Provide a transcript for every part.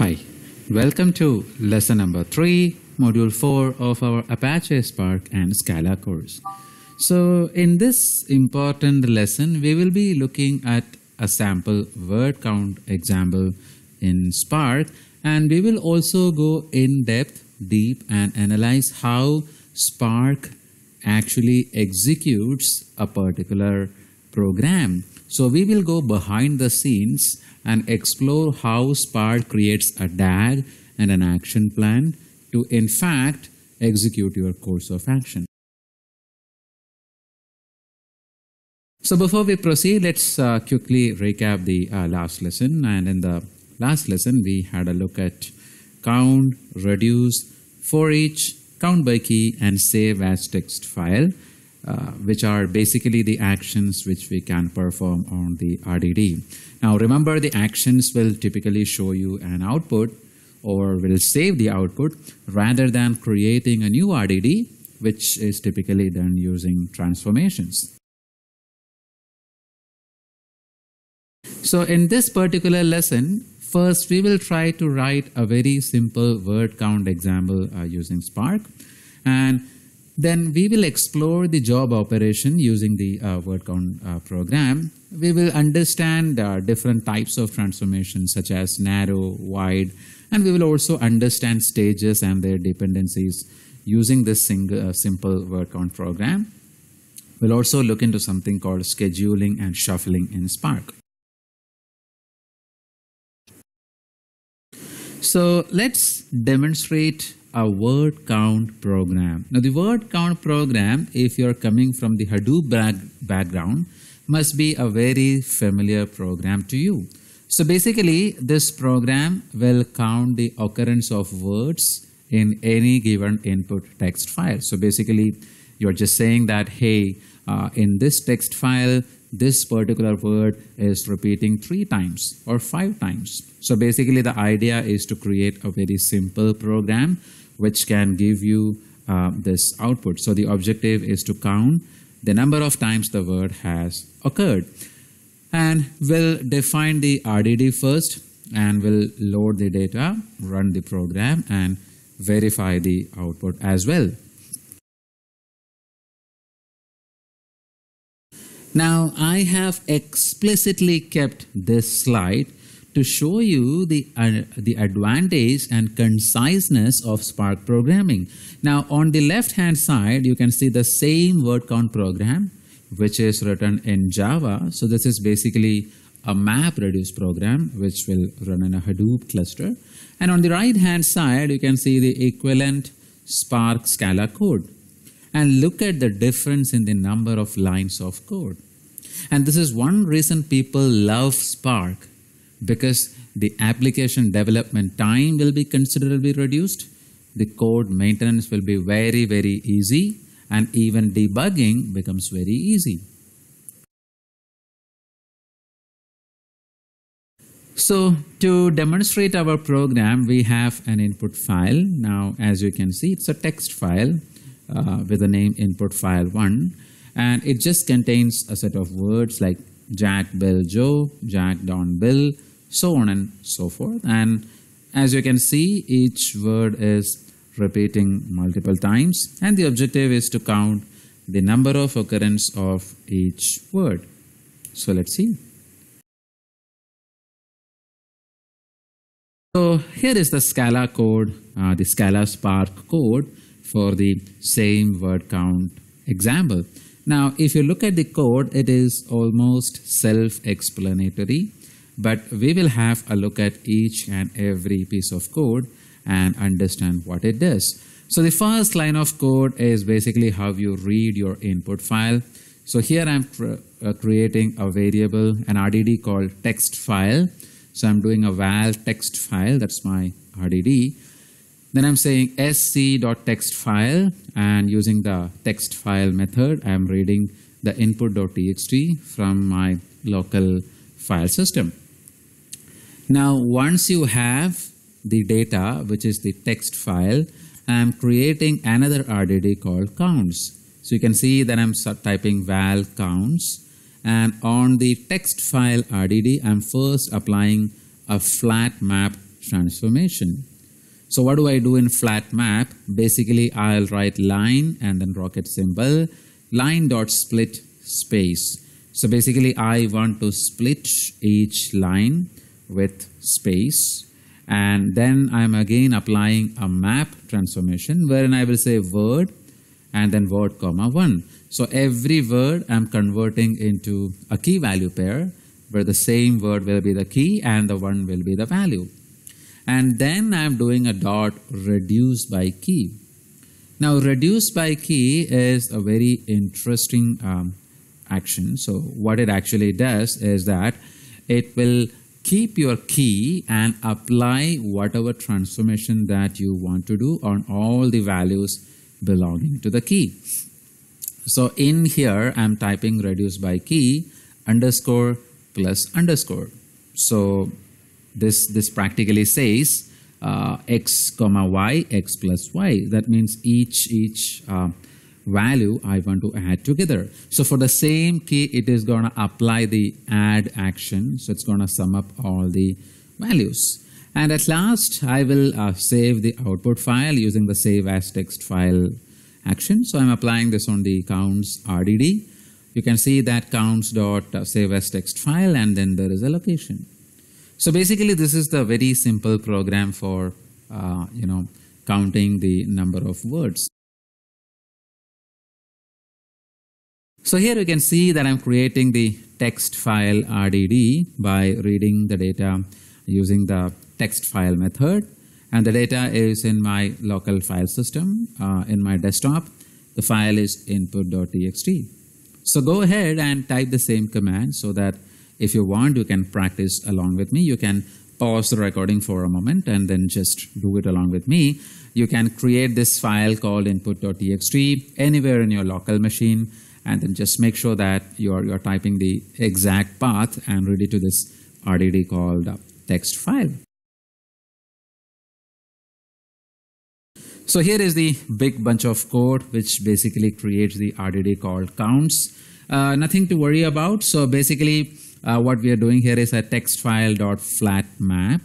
Hi, welcome to lesson number 3, module 4 of our Apache Spark and Scala course. So, in this important lesson, we will be looking at a sample word count example in Spark and we will also go in depth, deep and analyze how Spark actually executes a particular program. So we will go behind the scenes and explore how Spark creates a DAG and an action plan to in fact execute your course of action. So before we proceed, let's uh, quickly recap the uh, last lesson. And in the last lesson, we had a look at count, reduce, for each, count by key, and save as text file, uh, which are basically the actions which we can perform on the RDD. Now remember, the actions will typically show you an output or will save the output rather than creating a new RDD, which is typically done using transformations. So in this particular lesson, first we will try to write a very simple word count example uh, using Spark. And then we will explore the job operation using the uh, word count uh, program. We will understand uh, different types of transformations such as narrow, wide, and we will also understand stages and their dependencies using this single, uh, simple word count program. We'll also look into something called scheduling and shuffling in Spark. So let's demonstrate a word count program. Now the word count program, if you're coming from the Hadoop back background, must be a very familiar program to you. So basically this program will count the occurrence of words in any given input text file. So basically you're just saying that, hey, uh, in this text file, this particular word is repeating three times or five times. So basically the idea is to create a very simple program which can give you uh, this output. So the objective is to count the number of times the word has occurred. And we'll define the RDD first and we'll load the data, run the program and verify the output as well. Now I have explicitly kept this slide to show you the, uh, the advantage and conciseness of Spark programming. Now on the left hand side you can see the same word count program which is written in Java. So this is basically a map reduce program which will run in a Hadoop cluster. And on the right hand side you can see the equivalent Spark Scala code and look at the difference in the number of lines of code. And this is one reason people love Spark because the application development time will be considerably reduced, the code maintenance will be very, very easy, and even debugging becomes very easy. So to demonstrate our program, we have an input file. Now, as you can see, it's a text file uh, with the name input file 1 and it just contains a set of words like Jack, Bill, Joe, Jack, Don, Bill, so on and so forth. And as you can see, each word is repeating multiple times and the objective is to count the number of occurrence of each word. So let's see. So here is the Scala code, uh, the Scala Spark code for the same word count example. Now, if you look at the code, it is almost self-explanatory, but we will have a look at each and every piece of code and understand what it does. So the first line of code is basically how you read your input file. So here I'm uh, creating a variable, an RDD called text file. So I'm doing a val text file, that's my RDD. Then I'm saying sc.text file and using the text file method, I'm reading the input.txt from my local file system. Now, once you have the data, which is the text file, I'm creating another RDD called counts. So you can see that I'm typing val counts and on the text file RDD, I'm first applying a flat map transformation. So what do I do in flat map? Basically, I'll write line and then rocket symbol, line dot split space. So basically, I want to split each line with space. And then I'm again applying a map transformation wherein I will say word and then word comma 1. So every word I'm converting into a key value pair where the same word will be the key and the one will be the value. And then I'm doing a dot reduce by key. Now reduce by key is a very interesting um, action. So what it actually does is that it will keep your key and apply whatever transformation that you want to do on all the values belonging to the key. So in here, I'm typing reduce by key underscore plus underscore. So this, this practically says uh, x comma y, x plus y. That means each, each uh, value I want to add together. So for the same key, it is going to apply the add action. So it's going to sum up all the values. And at last, I will uh, save the output file using the save as text file action. So I'm applying this on the counts RDD. You can see that counts dot uh, save as text file and then there is a location. So basically this is the very simple program for, uh, you know, counting the number of words. So here you can see that I'm creating the text file RDD by reading the data using the text file method and the data is in my local file system uh, in my desktop. The file is input.txt. So go ahead and type the same command so that if you want, you can practice along with me. You can pause the recording for a moment and then just do it along with me. You can create this file called input.txt anywhere in your local machine and then just make sure that you're, you're typing the exact path and ready to this RDD called text file. So here is the big bunch of code which basically creates the RDD called counts. Uh, nothing to worry about. So basically uh, what we are doing here is a text file dot flat map.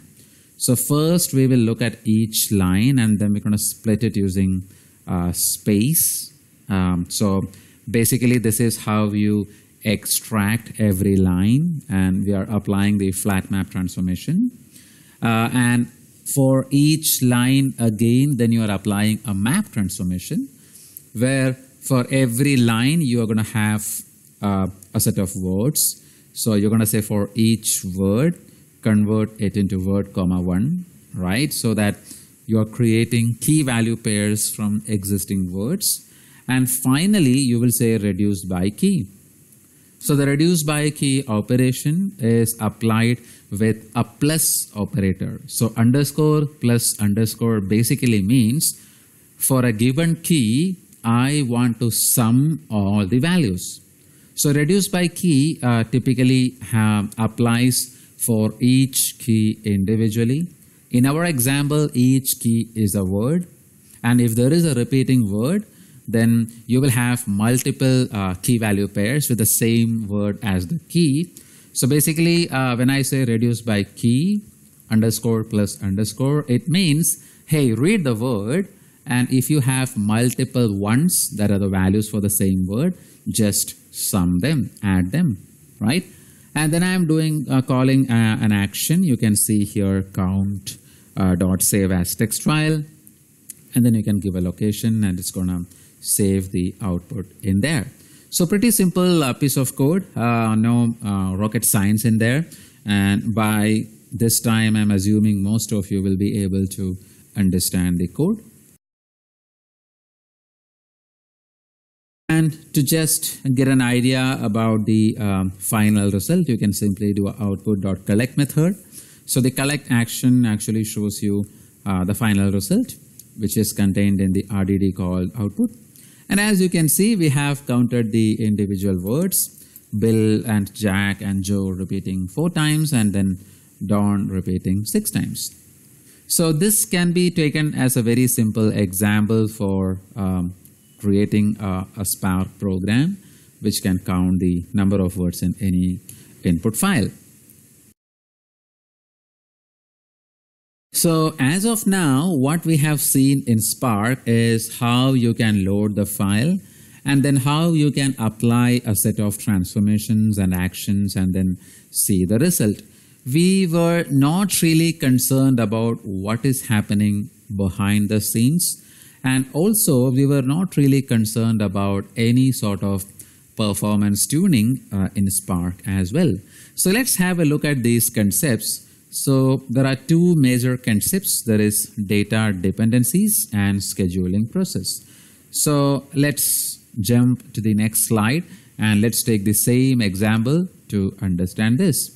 So first we will look at each line and then we're going to split it using uh, space. Um, so basically this is how you extract every line and we are applying the flat map transformation. Uh, and for each line again, then you are applying a map transformation where for every line you are going to have uh, a set of words. So you're going to say for each word, convert it into word comma one, right? So that you are creating key value pairs from existing words. And finally, you will say reduce by key. So the reduce by key operation is applied with a plus operator. So underscore plus underscore basically means for a given key, I want to sum all the values. So reduce by key uh, typically have, applies for each key individually. In our example, each key is a word. And if there is a repeating word, then you will have multiple uh, key value pairs with the same word as the key. So basically, uh, when I say reduce by key underscore plus underscore, it means, hey, read the word. And if you have multiple ones that are the values for the same word, just sum them, add them, right? And then I'm doing uh, calling uh, an action. You can see here count uh, dot save as text file. And then you can give a location and it's to save the output in there. So pretty simple uh, piece of code, uh, no uh, rocket science in there. And by this time, I'm assuming most of you will be able to understand the code. And to just get an idea about the um, final result, you can simply do output.collect method. So the collect action actually shows you uh, the final result, which is contained in the RDD called output. And as you can see, we have counted the individual words, Bill and Jack and Joe repeating four times and then Don repeating six times. So this can be taken as a very simple example for um, creating a, a Spark program which can count the number of words in any input file. So as of now, what we have seen in Spark is how you can load the file and then how you can apply a set of transformations and actions and then see the result. We were not really concerned about what is happening behind the scenes and also we were not really concerned about any sort of performance tuning uh, in Spark as well. So let's have a look at these concepts. So there are two major concepts. There is data dependencies and scheduling process. So let's jump to the next slide and let's take the same example to understand this.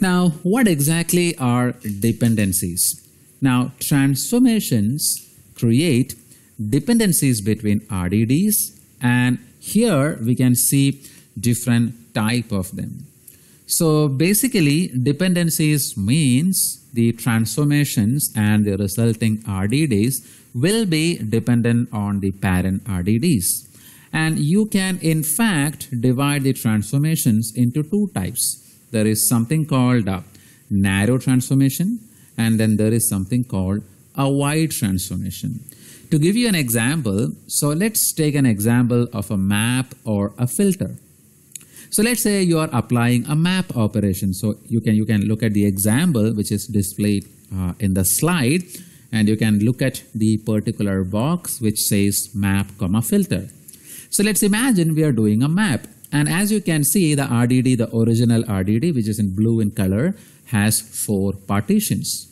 Now, what exactly are dependencies? Now, transformations create dependencies between RDDs and here we can see different type of them. So basically dependencies means the transformations and the resulting RDDs will be dependent on the parent RDDs. And you can in fact divide the transformations into two types. There is something called a narrow transformation and then there is something called a wide transformation. To give you an example, so let's take an example of a map or a filter. So let's say you are applying a map operation. So you can, you can look at the example which is displayed uh, in the slide and you can look at the particular box which says map comma filter. So let's imagine we are doing a map and as you can see the RDD, the original RDD which is in blue in color has four partitions.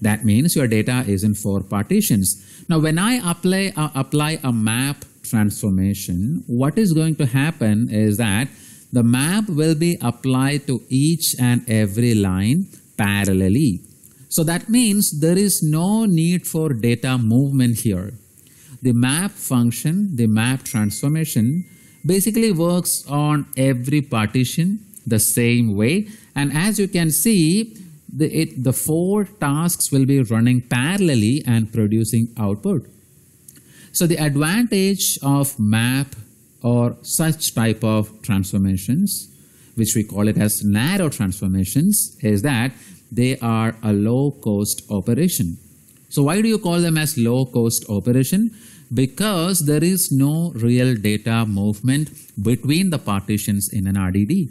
That means your data is in four partitions. Now, when I apply, uh, apply a map transformation, what is going to happen is that the map will be applied to each and every line parallelly. So that means there is no need for data movement here. The map function, the map transformation basically works on every partition the same way. And as you can see, the, it, the four tasks will be running parallelly and producing output. So the advantage of map or such type of transformations, which we call it as narrow transformations, is that they are a low cost operation. So why do you call them as low cost operation? Because there is no real data movement between the partitions in an RDD.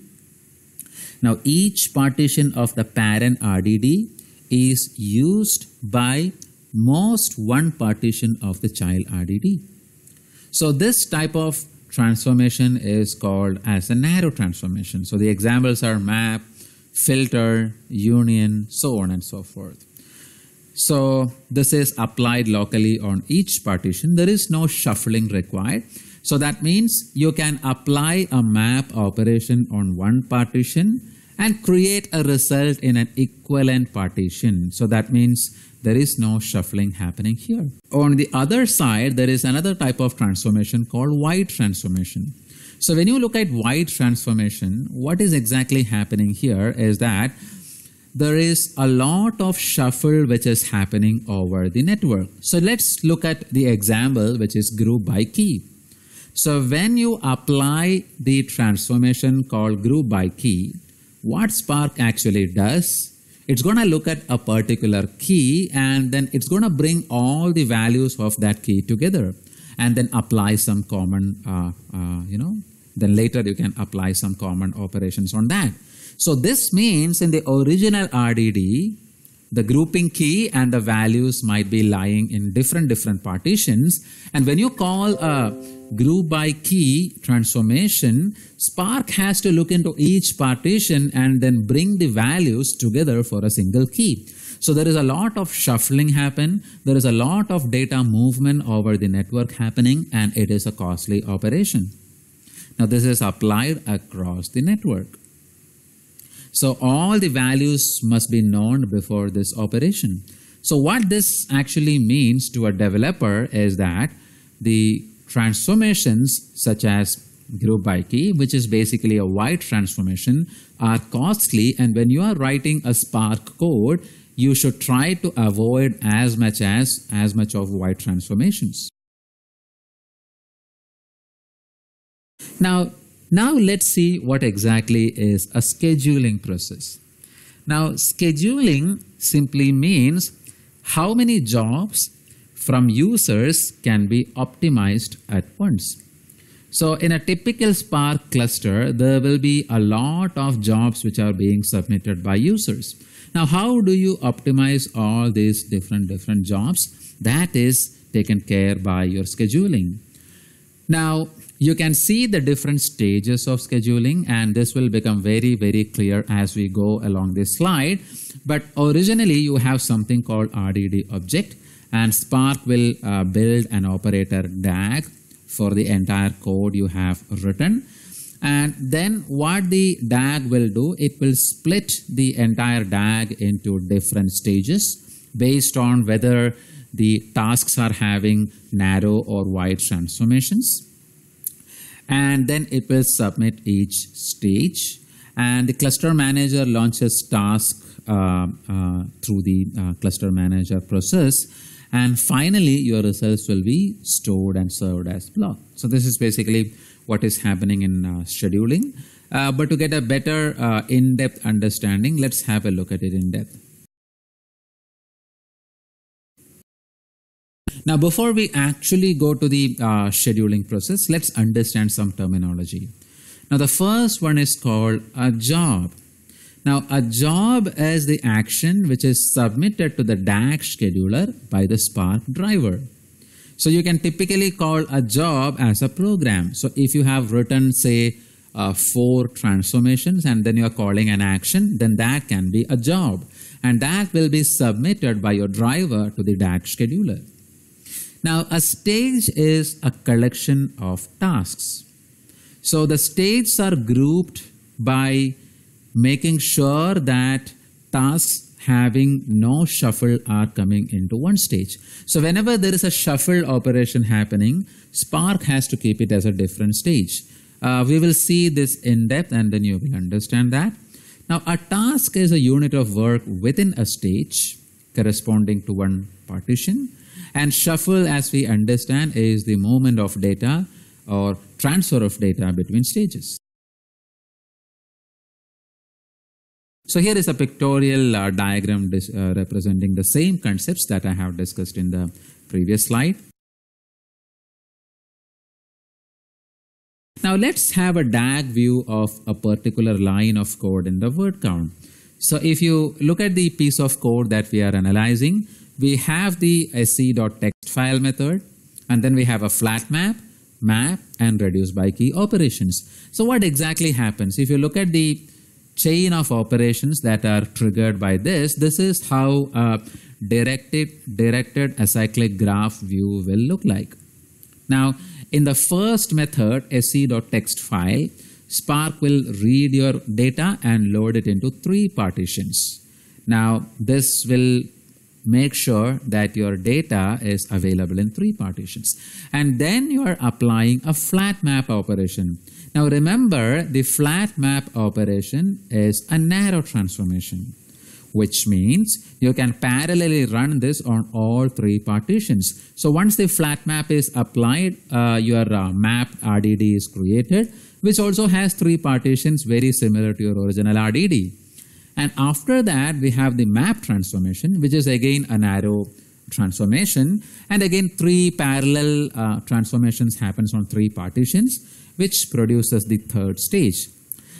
Now each partition of the parent RDD is used by most one partition of the child RDD. So this type of transformation is called as a narrow transformation. So the examples are map, filter, union, so on and so forth. So this is applied locally on each partition. There is no shuffling required. So that means you can apply a map operation on one partition and create a result in an equivalent partition. So that means there is no shuffling happening here. On the other side, there is another type of transformation called wide transformation. So when you look at wide transformation, what is exactly happening here is that there is a lot of shuffle which is happening over the network. So let's look at the example which is group by key. So when you apply the transformation called group by key, what Spark actually does, it's going to look at a particular key and then it's going to bring all the values of that key together and then apply some common, uh, uh, you know, then later you can apply some common operations on that. So this means in the original RDD, the grouping key and the values might be lying in different different partitions. And when you call a group by key transformation spark has to look into each partition and then bring the values together for a single key. So there is a lot of shuffling happen. There is a lot of data movement over the network happening and it is a costly operation. Now this is applied across the network so all the values must be known before this operation. So what this actually means to a developer is that the transformations such as group by key, which is basically a wide transformation, are costly. And when you are writing a Spark code, you should try to avoid as much as as much of wide transformations. Now, now let's see what exactly is a scheduling process. Now, scheduling simply means how many jobs from users can be optimized at once. So in a typical Spark cluster, there will be a lot of jobs which are being submitted by users. Now, how do you optimize all these different, different jobs? That is taken care by your scheduling. Now, you can see the different stages of scheduling and this will become very, very clear as we go along this slide. But originally you have something called RDD object and Spark will uh, build an operator DAG for the entire code you have written. And then what the DAG will do, it will split the entire DAG into different stages based on whether the tasks are having narrow or wide transformations and then it will submit each stage and the cluster manager launches task uh, uh, through the uh, cluster manager process and finally your results will be stored and served as block. So this is basically what is happening in uh, scheduling. Uh, but to get a better uh, in-depth understanding, let's have a look at it in depth. Now, before we actually go to the uh, scheduling process, let's understand some terminology. Now, the first one is called a job. Now, a job is the action which is submitted to the DAG scheduler by the Spark driver. So you can typically call a job as a program. So if you have written, say, uh, four transformations and then you're calling an action, then that can be a job. And that will be submitted by your driver to the DAG scheduler. Now, a stage is a collection of tasks. So the stages are grouped by making sure that tasks having no shuffle are coming into one stage. So whenever there is a shuffle operation happening, Spark has to keep it as a different stage. Uh, we will see this in depth and then you will understand that. Now a task is a unit of work within a stage corresponding to one partition and shuffle, as we understand, is the movement of data or transfer of data between stages. So here is a pictorial uh, diagram uh, representing the same concepts that I have discussed in the previous slide. Now let's have a DAG view of a particular line of code in the word count. So if you look at the piece of code that we are analyzing, we have the sc.text file method, and then we have a flat map, map, and reduce by key operations. So what exactly happens? If you look at the chain of operations that are triggered by this, this is how a directed, directed acyclic graph view will look like. Now, in the first method, sc.text file, Spark will read your data and load it into three partitions. Now, this will make sure that your data is available in three partitions. And then you are applying a flat map operation. Now remember, the flat map operation is a narrow transformation, which means you can parallelly run this on all three partitions. So once the flat map is applied, uh, your uh, map RDD is created, which also has three partitions very similar to your original RDD. And after that, we have the map transformation, which is again a narrow transformation. And again, three parallel uh, transformations happens on three partitions, which produces the third stage.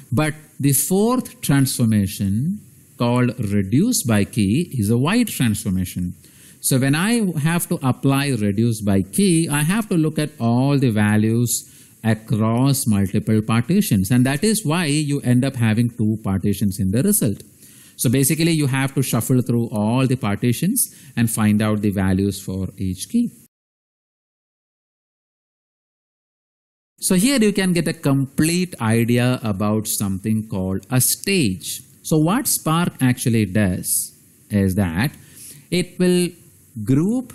But the fourth transformation called reduce by key is a wide transformation. So when I have to apply reduce by key, I have to look at all the values across multiple partitions. And that is why you end up having two partitions in the result. So basically you have to shuffle through all the partitions and find out the values for each key. So here you can get a complete idea about something called a stage. So what Spark actually does is that it will group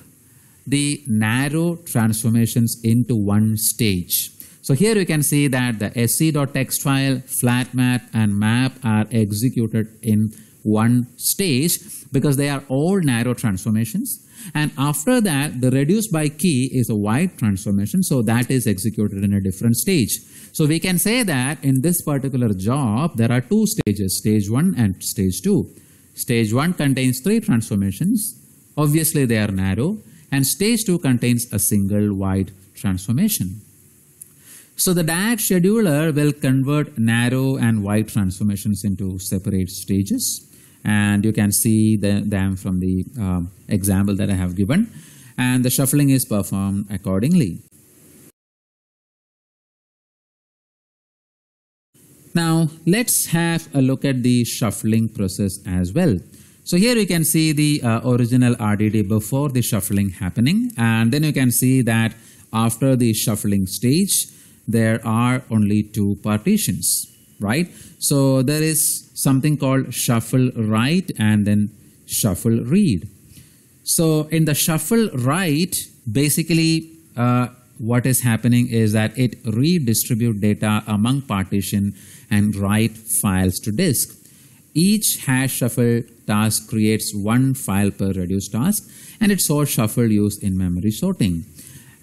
the narrow transformations into one stage. So here you can see that the sc.text file, flat map and map are executed in one stage because they are all narrow transformations. And after that, the reduce by key is a wide transformation. So that is executed in a different stage. So we can say that in this particular job, there are two stages, stage one and stage two. Stage 1 contains three transformations. Obviously, they are narrow. And stage 2 contains a single wide transformation. So the DAG scheduler will convert narrow and wide transformations into separate stages. And you can see the, them from the uh, example that I have given. And the shuffling is performed accordingly. Now let's have a look at the shuffling process as well. So here you can see the uh, original RDD before the shuffling happening and then you can see that after the shuffling stage there are only two partitions, right? So there is something called shuffle write and then shuffle read. So in the shuffle write, basically uh, what is happening is that it redistribute data among partition and write files to disk. Each hash shuffle task creates one file per reduce task and it's all shuffle used in memory sorting.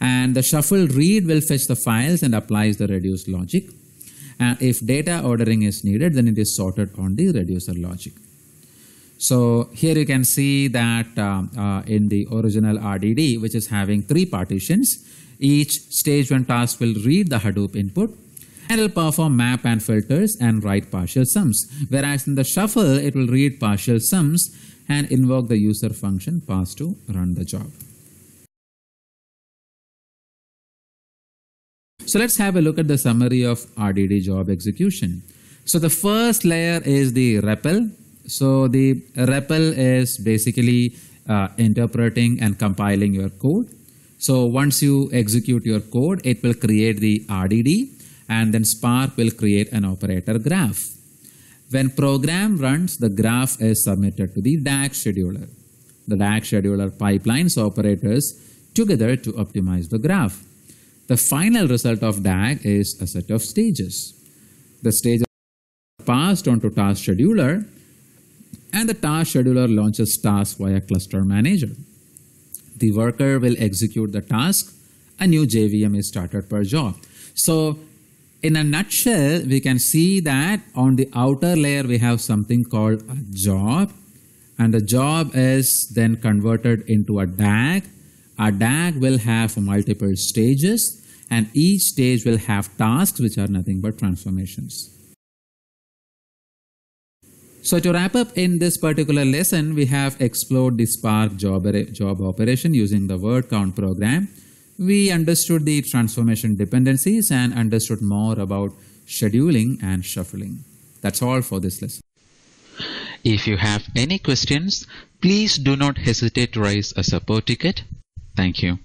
And the shuffle read will fetch the files and applies the reduce logic. And if data ordering is needed, then it is sorted on the reducer logic. So here you can see that uh, uh, in the original RDD, which is having three partitions, each stage one task will read the Hadoop input and it will perform map and filters and write partial sums. Whereas in the shuffle, it will read partial sums and invoke the user function pass to run the job. So let's have a look at the summary of RDD job execution. So the first layer is the REPL. So the REPL is basically uh, interpreting and compiling your code. So once you execute your code, it will create the RDD and then Spark will create an operator graph. When program runs, the graph is submitted to the DAG scheduler. The DAG scheduler pipelines operators together to optimize the graph. The final result of DAG is a set of stages. The stages are passed on to task scheduler and the task scheduler launches tasks via cluster manager. The worker will execute the task. A new JVM is started per job. So in a nutshell, we can see that on the outer layer, we have something called a job and the job is then converted into a DAG. A DAG will have multiple stages and each stage will have tasks which are nothing but transformations. So to wrap up in this particular lesson, we have explored the Spark job, job operation using the word count program. We understood the transformation dependencies and understood more about scheduling and shuffling. That's all for this lesson. If you have any questions, please do not hesitate to raise a support ticket. Thank you.